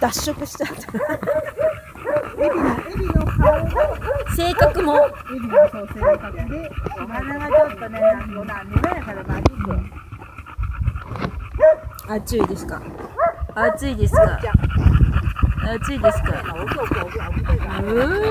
脱色しちゃったエビのエビの顔が性格も。エビのそう性格でお花がちょっとねなんぼなんでねだか？らまあち暑いですか？暑いですか暑いですか？うー